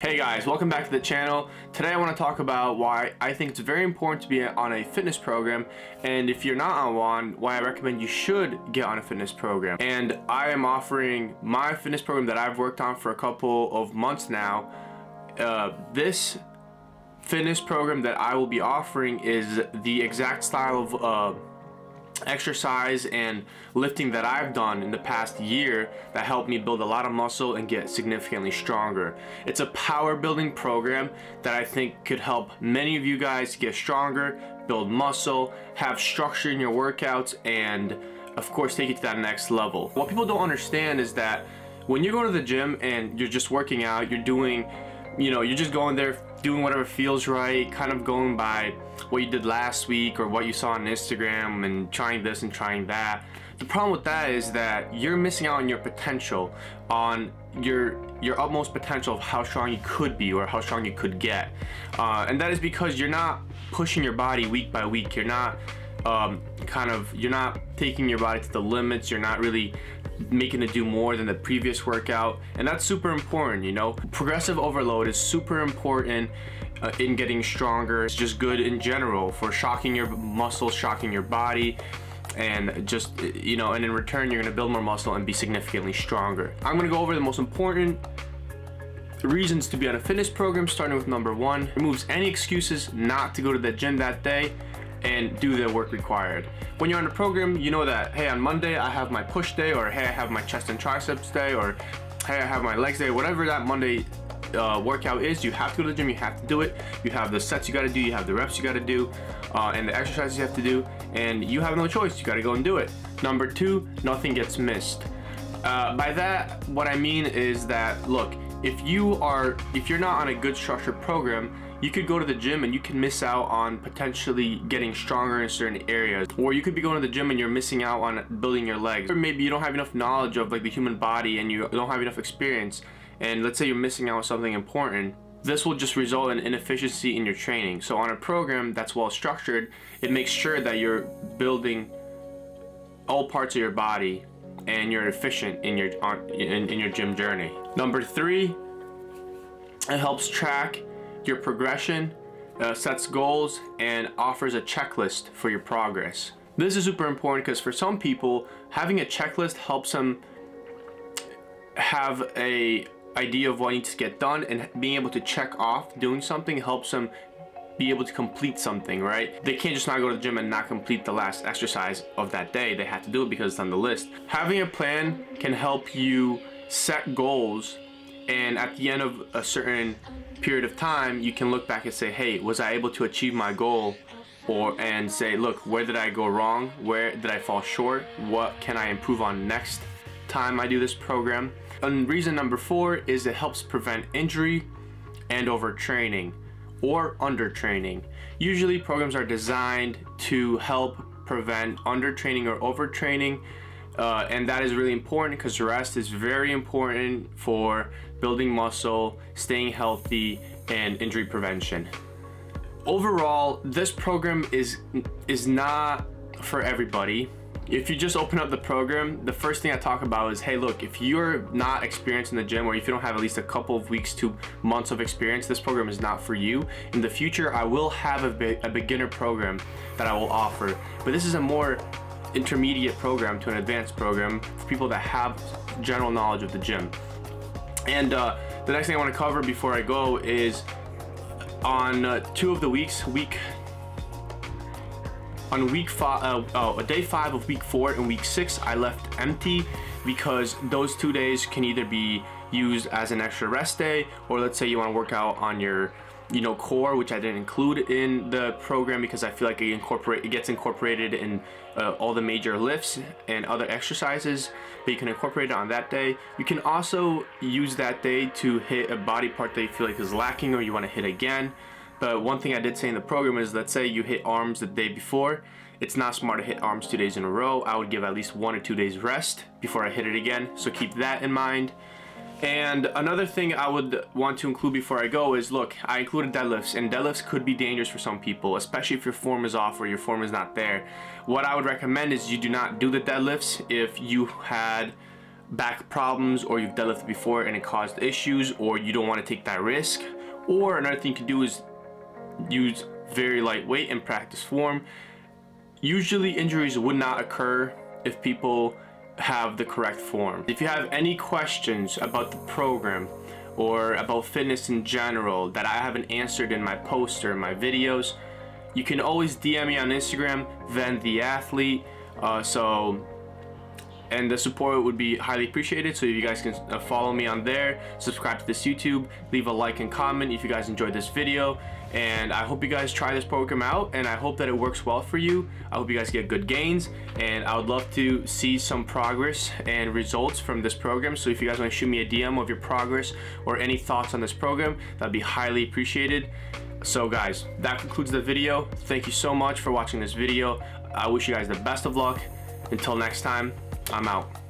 Hey guys, welcome back to the channel. Today I want to talk about why I think it's very important to be on a fitness program and if you're not on one, why I recommend you should get on a fitness program. And I am offering my fitness program that I've worked on for a couple of months now. Uh, this fitness program that I will be offering is the exact style of uh, exercise and lifting that I've done in the past year that helped me build a lot of muscle and get significantly stronger. It's a power building program that I think could help many of you guys get stronger, build muscle, have structure in your workouts, and of course take it to that next level. What people don't understand is that when you go to the gym and you're just working out, you're doing, you know, you're just going there doing whatever feels right, kind of going by what you did last week or what you saw on Instagram and trying this and trying that. The problem with that is that you're missing out on your potential, on your your utmost potential of how strong you could be or how strong you could get. Uh, and that is because you're not pushing your body week by week. You're not um, kind of, you're not taking your body to the limits. You're not really making it do more than the previous workout and that's super important you know? Progressive overload is super important uh, in getting stronger. It's just good in general for shocking your muscles shocking your body and just you know and in return you're gonna build more muscle and be significantly stronger. I'm gonna go over the most important reasons to be on a fitness program starting with number one. Removes any excuses not to go to the gym that day and do the work required. When you're on a program, you know that, hey, on Monday I have my push day, or hey, I have my chest and triceps day, or hey, I have my legs day, whatever that Monday uh, workout is, you have to go to the gym, you have to do it. You have the sets you gotta do, you have the reps you gotta do, uh, and the exercises you have to do, and you have no choice, you gotta go and do it. Number two, nothing gets missed. Uh, by that, what I mean is that, look, if you are, if you're not on a good structured program, you could go to the gym and you can miss out on potentially getting stronger in certain areas. Or you could be going to the gym and you're missing out on building your legs. Or maybe you don't have enough knowledge of like the human body and you don't have enough experience. And let's say you're missing out on something important. This will just result in inefficiency in your training. So on a program that's well structured it makes sure that you're building all parts of your body and you're efficient in your in, in your gym journey. Number three it helps track your progression, uh, sets goals, and offers a checklist for your progress. This is super important because for some people, having a checklist helps them have a idea of what needs to get done and being able to check off doing something helps them be able to complete something, right? They can't just not go to the gym and not complete the last exercise of that day. They have to do it because it's on the list. Having a plan can help you set goals and at the end of a certain period of time, you can look back and say, hey, was I able to achieve my goal? Or and say, look, where did I go wrong? Where did I fall short? What can I improve on next time I do this program? And reason number four is it helps prevent injury and overtraining or undertraining. Usually programs are designed to help prevent undertraining or overtraining uh, and that is really important because rest is very important for building muscle, staying healthy, and injury prevention. Overall, this program is is not for everybody. If you just open up the program, the first thing I talk about is, hey, look, if you're not experienced in the gym or if you don't have at least a couple of weeks to months of experience, this program is not for you. In the future, I will have a, be a beginner program that I will offer, but this is a more intermediate program to an advanced program for people that have general knowledge of the gym. And uh, the next thing I want to cover before I go is on uh, two of the weeks, week on week five, uh, oh, day five of week four and week six, I left empty because those two days can either be used as an extra rest day, or let's say you want to work out on your you know core which I didn't include in the program because I feel like it incorporate it gets incorporated in uh, all the major lifts and other exercises but you can incorporate it on that day. You can also use that day to hit a body part that you feel like is lacking or you want to hit again. But one thing I did say in the program is let's say you hit arms the day before it's not smart to hit arms two days in a row. I would give at least one or two days rest before I hit it again. So keep that in mind and another thing I would want to include before I go is, look, I included deadlifts, and deadlifts could be dangerous for some people, especially if your form is off or your form is not there. What I would recommend is you do not do the deadlifts if you had back problems or you've deadlifted before and it caused issues or you don't want to take that risk. Or another thing you can do is use very lightweight and practice form. Usually injuries would not occur if people have the correct form. If you have any questions about the program or about fitness in general that I haven't answered in my posts or in my videos, you can always DM me on Instagram, Ven the athlete. Uh, so and the support would be highly appreciated so if you guys can uh, follow me on there subscribe to this youtube leave a like and comment if you guys enjoyed this video and i hope you guys try this program out and i hope that it works well for you. I hope you guys get good gains and i would love to see some progress and results from this program. So if you guys want to shoot me a dm of your progress or any thoughts on this program that'd be highly appreciated. So guys that concludes the video. Thank you so much for watching this video. I wish you guys the best of luck. Until next time I'm out.